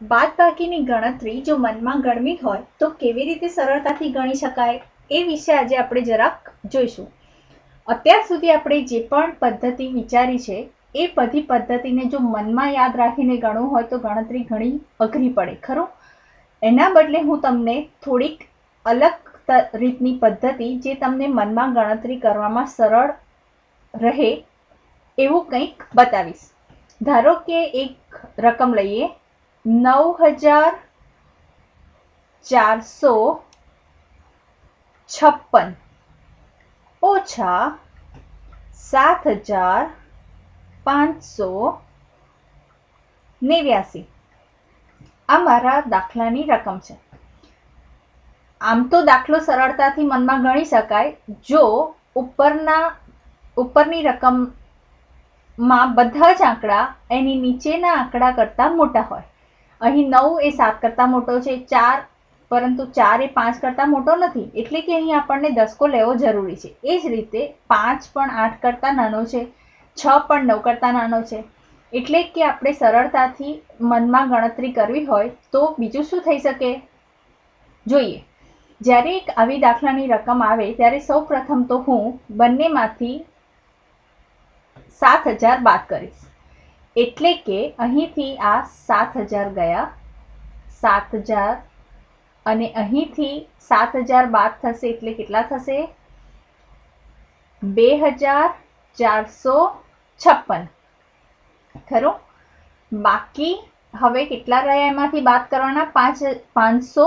બાદબાકીની ગણતરી જો મનમાં ગણવી હોય, તો કેવી રીતે સરળતાથી ગણી શકાય? એ વિશે આજે આપણે જરાક જોઈશું. અત્યાર સુધી આપણે જે પણ પદ્ધતિ વિચારી છે, એ બધી પદ્ધતિને જો મનમાં યાદ રાખીને ગણવું હોય, તો ગણતરી ઘણી અઘરી પડે, ખરું? એના બદલે હું તમને થોડીક અલગ રીતની પદ્ધતિ જે તમને મનમાં ગણતરી કરવામાં સરળ રહે, એવું કંઈક બતાવીશ. ધારો કે એક રકમ લઈએ નવ હજાર ચારસો છપ્પન. ઓછા સાત હજાર પાંચસો નેવ્યાસી. આ મારા દાખલાની રકમ છે. આમ તો દાખલો સરળતાથી મનમાં ગણી શકાય. જો ઉપરના, ઉપરની રકમમાં બધા જ આંકડા એની નીચેના આંકડા કરતાં મોટા હોય. અહીં નવ એ સાત કરતાં મોટો છે, ચાર, પરંતુ ચાર એ પાંચ કરતાં મોટો નથી, એટલે કે અહીં આપણને દસકો લેવો જરૂરી છે. એ જ રીતે પાંચ પણ આઠ કરતાં નાનો છે, છ પણ નવ કરતાં નાનો છે, એટલે કે આપણે સરળતાથી મનમાં ગણતરી કરવી હોય તો બીજું શું થઈ શકે? જોઈએ. જ્યારે એક આવી દાખલાની રકમ આવે, ત્યારે સૌ પ્રથમ તો હું બંનેમાંથી સાત હજાર બાદ કરીશ. એટલે કે અહીંથી આ સાત હજાર ગયા. સાત હજાર અને અહીંથી સાત હજાર બાદ થશે એટલે કેટલા થશે? બે હજાર ચારસો છપ્પન. ખરું? બાકી હવે કેટલા રહ્યા એમાંથી બાદ કરવાના? પાંચ પાંચસો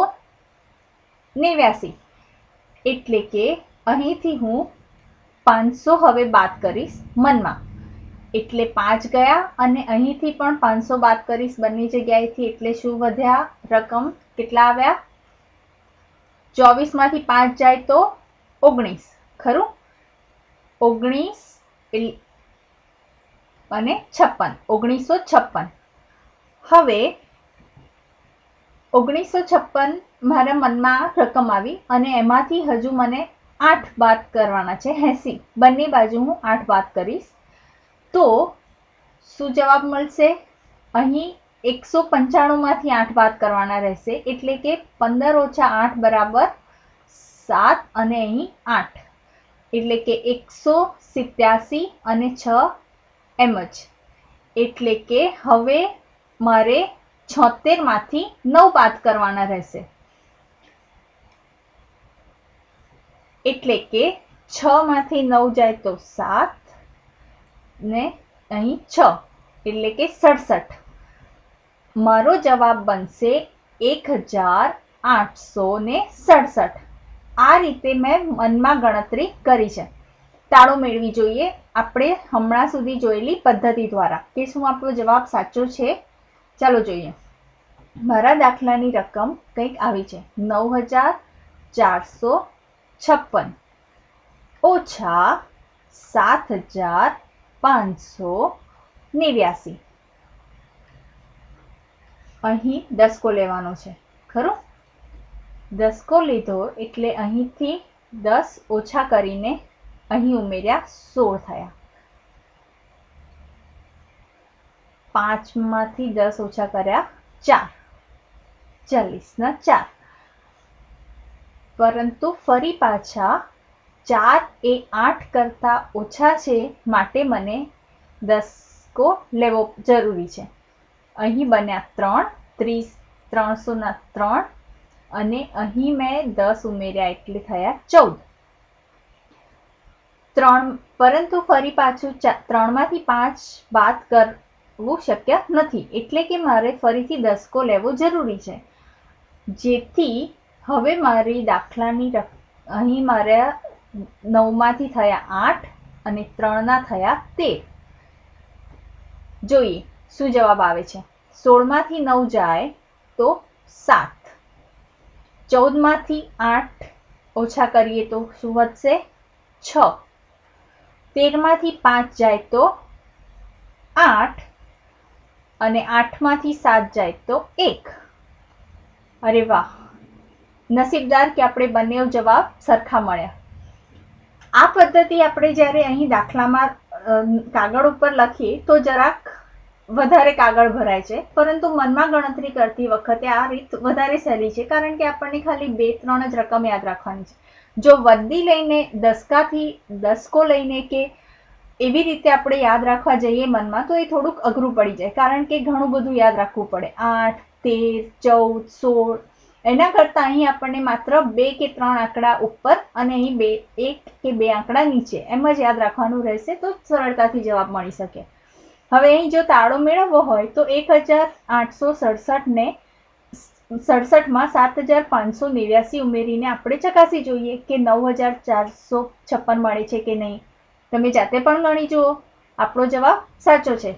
નેવ્યાસી. એટલે કે અહીંથી હું પાંચસો હવે બાદ કરીશ મનમાં. એટલે પાંચ ગયા અને અહીંથી પણ પાંચસો બાદ કરીશ બંને જગ્યાએથી એટલે શું વધ્યા? રકમ કેટલા આવ્યા? ચોવીસમાંથી પાંચ જાય તો ઓગણીસ. ખરું? ઓગણીસ અને છપ્પન. ઓગણીસો છપ્પન. હવે ઓગણીસો છપ્પન મારા મનમાં રકમ આવી અને એમાંથી હજુ મને આઠ બાદ કરવાના છે. એસી. બંને બાજુ હું આઠ બાદ કરીશ. તો શું જવાબ મળશે? અહીં એકસો પંચાણુંમાંથી આઠ બાદ કરવાના રહેશે, એટલે કે પંદર ઓછા આઠ બરાબર સાત અને અહીં આઠ. એટલે કે એકસો સિત્યાસી અને છ એમ જ. એટલે કે હવે મારે છોતેરમાંથી નવ બાદ કરવાના રહેશે. એટલે કે છ માંથી નવ જાય તો સાત ને અહીં છ, એટલે કે સડસઠ. મારો જવાબ બનશે એક હજાર આઠસો ને સડસઠ. આ રીતે મેં મનમાં ગણતરી કરી છે. તાળો મેળવી જોઈએ. આપણે હમણાં સુધી જોયેલી પદ્ધતિ દ્વારા. કે શું આપણો જવાબ સાચો છે? ચાલો જોઈએ. મારા દાખલાની રકમ કંઈક આવી છે. નવ હજાર ચારસો છપ્પન. ઓછા સાત હજાર પાંચસો નેવ્યાસી. અહીં દસકો લેવાનો છે, ખરું? દસકો લીધો એટલે અહીંથી દસ ઓછા કરીને અહીં ઉમેર્યા સોળ થયા. પાંચમાંથી દસ ઓછા કર્યા ચાર. ચાલીસના ચાર. પરંતુ ફરી પાછા ચાર એ આઠ કરતાં ઓછા છે માટે મને દસકો લેવો જરૂરી છે. અહીં બન્યા ત્રણ, ત્રીસ ત્રણસોના ત્રણ અને અહીં મેં દસ ઉમેર્યા એટલે થયા ચૌદ. ત્રણ, પરંતુ ફરી પાછું ત્રણમાંથી પાંચ બાદ કરવું શક્ય નથી, એટલે કે મારે ફરીથી દસકો લેવો જરૂરી છે. જેથી હવે મારી દાખલાની અહીં મારા નવમાંથી થયા આઠ અને ત્રણના થયા તેર. જોઈએ, શું જવાબ આવે છે? સોળમાંથી નવ જાય તો સાત. ચૌદમાંથી આઠ ઓછા કરીએ તો શું વધશે? છ. તેરમાંથી પાંચ જાય તો આઠ અને આઠમાંથી સાત જાય તો એક. અરે વાહ! નસીબદાર કે આપણે બંને જવાબ સરખા મળ્યા. આ પદ્ધતિ આપણે જ્યારે અહીં દાખલામાં કાગળ ઉપર લખીએ, તો જરાક વધારે કાગળ ભરાય છે. પરંતુ મનમાં ગણતરી કરતી વખતે આ રીત વધારે સહેલી છે, કારણ કે આપણને ખાલી બે, ત્રણ જ રકમ યાદ રાખવાની છે. જો વદ્દી લઈને, દસકાથી દસકો લઈને કે એવી રીતે આપણે યાદ રાખવા જઈએ મનમાં, તો એ થોડુંક અઘરું પડી જાય. કારણ કે ઘણું બધું યાદ રાખવું પડે. આઠ, તેર, ચૌદ, સોળ એના કરતાં અહીં આપણને માત્ર બે કે ત્રણ આંકડા ઉપર અને અહીં બે, એક કે બે આંકડા નીચે, એમ જ યાદ રાખવાનું રહેશે તો સરળતાથી જવાબ મળી શકે. હવે અહીં જો તાળો મેળવવો હોય તો એક હજાર આઠસો સડસઠને સડસઠમાં સાત હજાર પાંચસો નેવ્યાસી ઉમેરીને આપણે ચકાસી જોઈએ કે નવ હજાર ચારસો છપ્પન મળે છે કે નહીં. તમે જાતે પણ ગણી જુઓ. આપણો જવાબ સાચો છે.